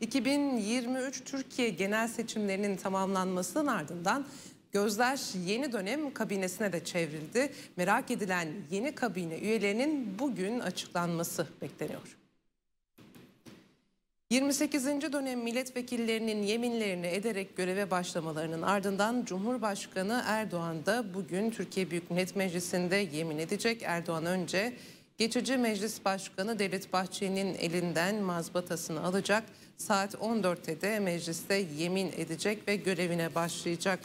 2023 Türkiye genel seçimlerinin tamamlanmasının ardından gözler yeni dönem kabinesine de çevrildi. Merak edilen yeni kabine üyelerinin bugün açıklanması bekleniyor. 28. dönem milletvekillerinin yeminlerini ederek göreve başlamalarının ardından Cumhurbaşkanı Erdoğan da bugün Türkiye Büyük Millet Meclisi'nde yemin edecek. Erdoğan önce geçici meclis başkanı Devlet Bahçeli'nin elinden mazbatasını alacak. Saat 14'te de mecliste yemin edecek ve görevine başlayacak.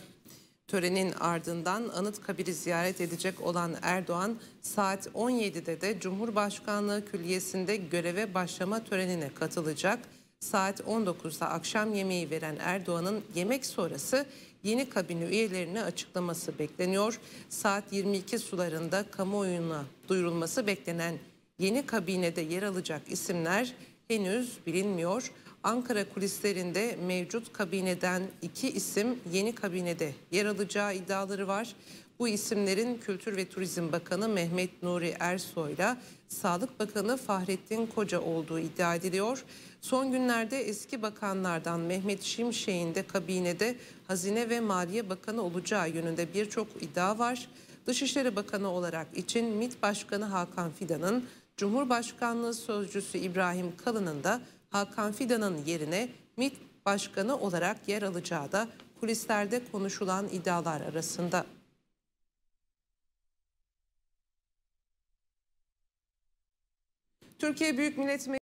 Törenin ardından Anıtkabir'i ziyaret edecek olan Erdoğan saat 17'de de Cumhurbaşkanlığı Külliyesi'nde göreve başlama törenine katılacak. Saat 19'da akşam yemeği veren Erdoğan'ın yemek sonrası yeni kabine üyelerini açıklaması bekleniyor. Saat 22 sularında kamuoyuna duyurulması beklenen yeni kabinede yer alacak isimler henüz bilinmiyor. Ankara kulislerinde mevcut kabineden iki isim yeni kabinede yer alacağı iddiaları var. Bu isimlerin Kültür ve Turizm Bakanı Mehmet Nuri Ersoy ile Sağlık Bakanı Fahrettin Koca olduğu iddia ediliyor. Son günlerde eski bakanlardan Mehmet Şimşek'in de kabinede Hazine ve Maliye Bakanı olacağı yönünde birçok iddia var. Dışişleri Bakanı olarak için MİT Başkanı Hakan Fidan'ın, Cumhurbaşkanlığı Sözcüsü İbrahim Kalın'ın da Hakan Fidan'ın yerine MİT Başkanı olarak yer alacağı da kulislerde konuşulan iddialar arasında. Türkiye Büyük Millet Meclisi